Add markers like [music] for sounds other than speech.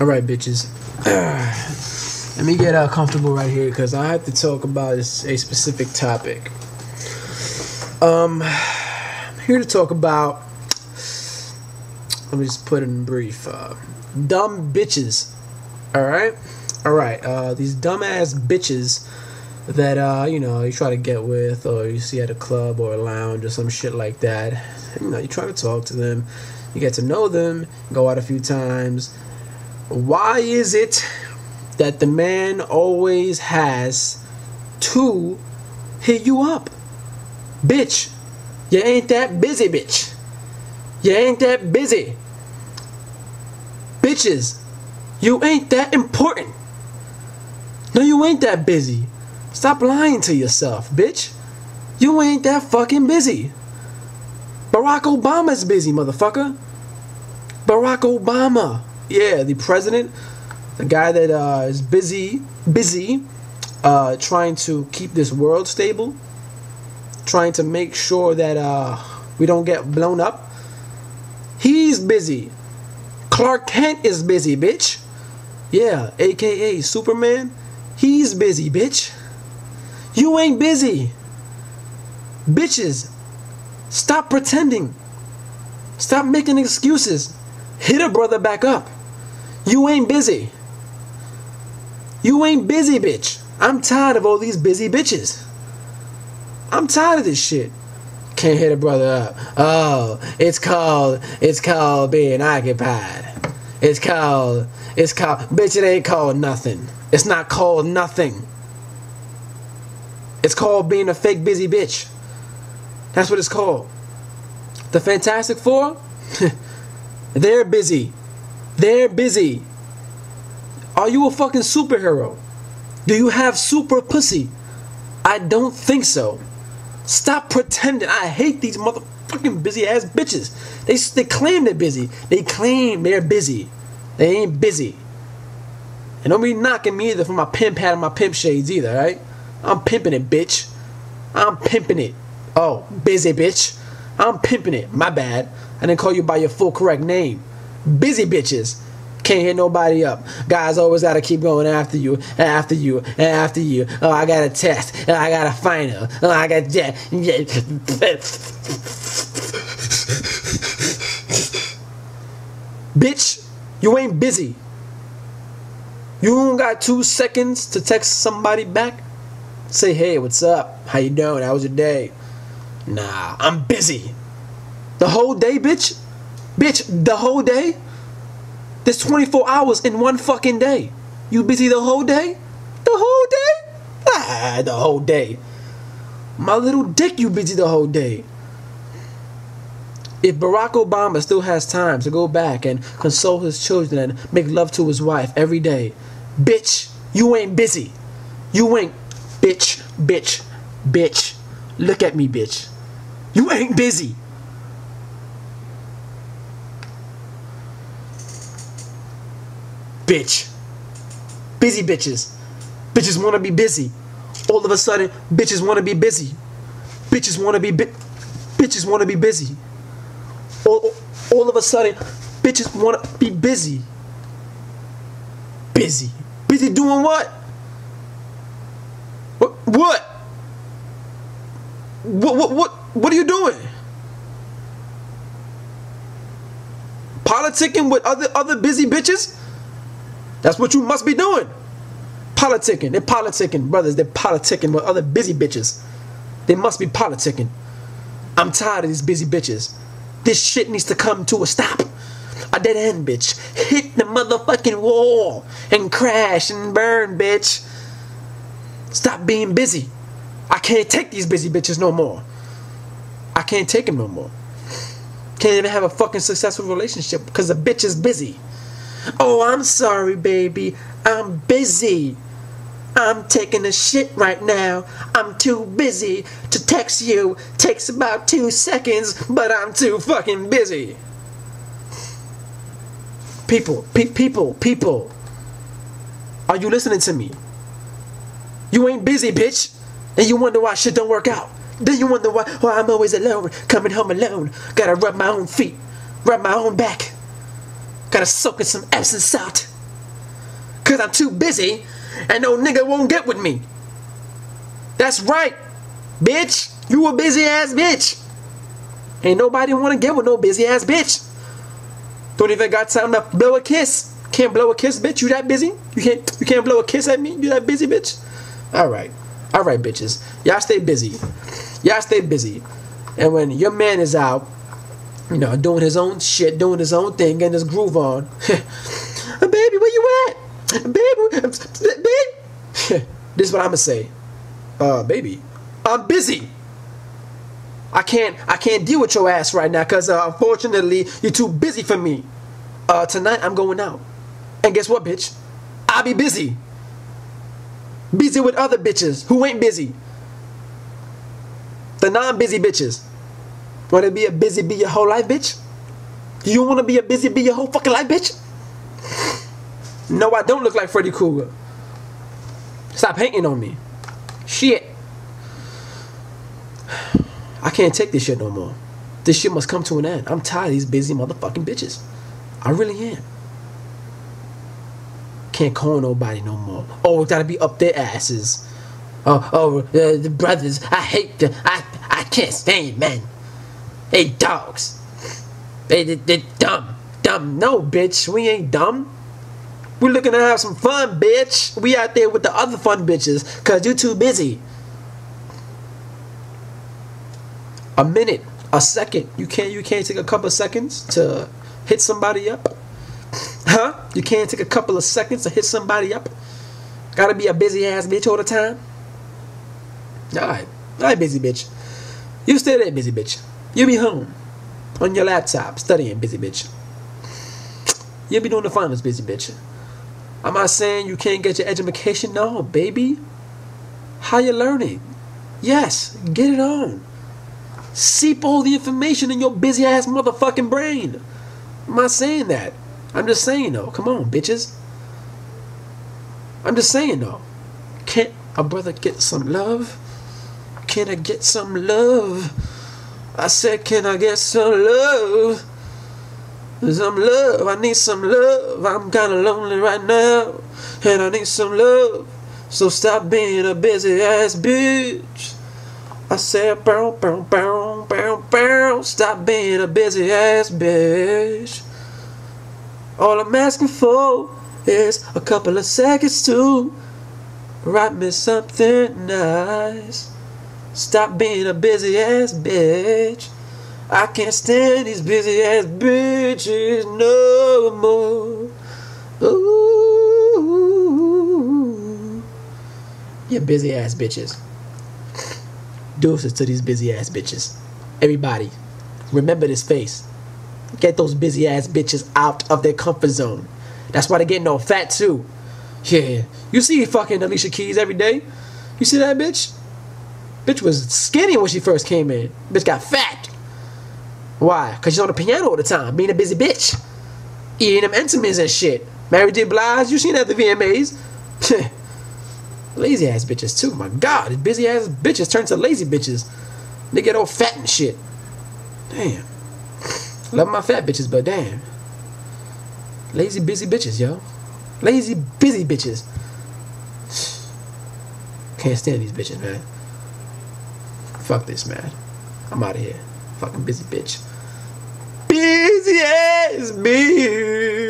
All right, bitches. [sighs] Let me get uh, comfortable right here because I have to talk about a specific topic. Um, I'm here to talk about. Let me just put it in brief. Uh, dumb bitches. All right, all right. Uh, these dumbass bitches that uh, you know you try to get with, or you see at a club or a lounge or some shit like that. You know, you try to talk to them, you get to know them, go out a few times. Why is it that the man always has to hit you up. Bitch, you ain't that busy, bitch. You ain't that busy. Bitches, you ain't that important. No, you ain't that busy. Stop lying to yourself, bitch. You ain't that fucking busy. Barack Obama's busy, motherfucker. Barack Obama. Yeah, the president the guy that uh, is busy, busy, uh, trying to keep this world stable, trying to make sure that uh, we don't get blown up. He's busy. Clark Kent is busy, bitch. Yeah, aka Superman. He's busy, bitch. You ain't busy. Bitches, stop pretending. Stop making excuses. Hit a brother back up. You ain't busy. You ain't busy, bitch. I'm tired of all these busy bitches. I'm tired of this shit. Can't hit a brother up. Oh, it's called it's called being occupied. It's called it's called bitch it ain't called nothing. It's not called nothing. It's called being a fake busy bitch. That's what it's called. The Fantastic Four? [laughs] They're busy. They're busy. Are you a fucking superhero? Do you have super pussy? I don't think so. Stop pretending. I hate these motherfucking busy ass bitches. They they claim they're busy. They claim they're busy. They ain't busy. And don't be knocking me either for my pimp hat and my pimp shades either, right? I'm pimping it, bitch. I'm pimping it. Oh, busy bitch. I'm pimping it. My bad. I didn't call you by your full correct name. Busy bitches. Can't hit nobody up. Guys always got to keep going after you, and after you, and after you. Oh, I got a test, and I got a final. Oh, I got that. [laughs] Bitch, you ain't busy. You don't got two seconds to text somebody back. Say, hey, what's up? How you doing? How was your day? Nah, I'm busy. The whole day, bitch? Bitch, the whole day? There's 24 hours in one fucking day. You busy the whole day? The whole day? Ah, the whole day. My little dick, you busy the whole day. If Barack Obama still has time to go back and console his children and make love to his wife every day, bitch, you ain't busy. You ain't, bitch, bitch, bitch. Look at me, bitch. You ain't busy. Bitch. Busy bitches. Bitches want to be busy. All of a sudden, bitches want to be busy. Bitches want to be bi- bitches want to be busy. All, all of a sudden, bitches want to be busy. Busy. Busy doing what? What? What? What? What? What, what are you doing? Politicking with other other busy bitches? That's what you must be doing. Politicking. They're politicking, brothers. They're politicking with other busy bitches. They must be politicking. I'm tired of these busy bitches. This shit needs to come to a stop. A dead end, bitch. Hit the motherfucking wall and crash and burn, bitch. Stop being busy. I can't take these busy bitches no more. I can't take them no more. Can't even have a fucking successful relationship because the bitch is busy. Oh, I'm sorry, baby. I'm busy. I'm taking a shit right now. I'm too busy to text you. Takes about two seconds, but I'm too fucking busy. People, pe- people, people. Are you listening to me? You ain't busy, bitch. And you wonder why shit don't work out. Then you wonder why, why I'm always alone, coming home alone. Gotta rub my own feet, rub my own back. Gotta soak in some Epsom salt. Cause I'm too busy and no nigga won't get with me. That's right, bitch. You a busy ass bitch. Ain't nobody wanna get with no busy ass bitch. Don't even got time to blow a kiss. Can't blow a kiss, bitch. You that busy? You can't you can't blow a kiss at me? You that busy, bitch? Alright. Alright, bitches. Y'all stay busy. Y'all stay busy. And when your man is out, you know, doing his own shit, doing his own thing, getting his groove on. [laughs] baby, where you at? Baby, baby. [laughs] this is what I'm gonna say. Uh, baby, I'm busy. I can't I can't deal with your ass right now because uh, unfortunately you're too busy for me. Uh, tonight I'm going out, and guess what, bitch? I'll be busy. Busy with other bitches who ain't busy. The non-busy bitches. Want to be a busy be your whole life, bitch? You want to be a busy be your whole fucking life, bitch? No, I don't look like Freddy Krueger. Stop hating on me. Shit. [sighs] I can't take this shit no more. This shit must come to an end. I'm tired of these busy motherfucking bitches. I really am. Can't call nobody no more. Oh, gotta be up their asses. Oh, oh, uh, the brothers. I hate them. I, I can't stand men. They dogs. They, they, they dumb. Dumb. No, bitch. We ain't dumb. We're looking to have some fun, bitch. We out there with the other fun bitches because you're too busy. A minute, a second. You can't you can't take a couple seconds to hit somebody up? Huh? You can't take a couple of seconds to hit somebody up? Gotta be a busy ass bitch all the time? Alright. Alright, busy bitch. You stay there, busy bitch. You be home. On your laptop, studying, busy bitch. You be doing the finals, busy bitch. I'm not saying you can't get your education. No, baby. How you learning? Yes, get it on. Seep all the information in your busy ass motherfucking brain. I'm not saying that. I'm just saying though. Come on, bitches. I'm just saying though. Can't a brother get some love? Can I get some love? I said, can I get some love? Some love, I need some love. I'm kinda lonely right now, and I need some love. So stop being a busy ass bitch. I said, bow, bow, bow, bow, bow. Stop being a busy ass bitch. All I'm asking for is a couple of seconds to write me something nice. Stop being a busy ass bitch. I can't stand these busy ass bitches no more. Ooh. You busy ass bitches. Deuces to these busy ass bitches. Everybody, remember this face. Get those busy ass bitches out of their comfort zone. That's why they're getting all fat too. Yeah. You see fucking Alicia Keys every day. You see that bitch? Bitch was skinny when she first came in. Bitch got fat. Why? Because she's on the piano all the time, being a busy bitch. Eating them Entenmann's and shit. Mary J. Blige, you seen that at the VMAs. [laughs] lazy ass bitches too. My God, busy ass bitches turn to lazy bitches. They get all fat and shit. Damn. Love my fat bitches, but damn. Lazy busy bitches, yo. Lazy busy bitches. [sighs] Can't stand these bitches, man. Fuck this, man. I'm out of here. Fucking busy bitch. Busy ass bitch.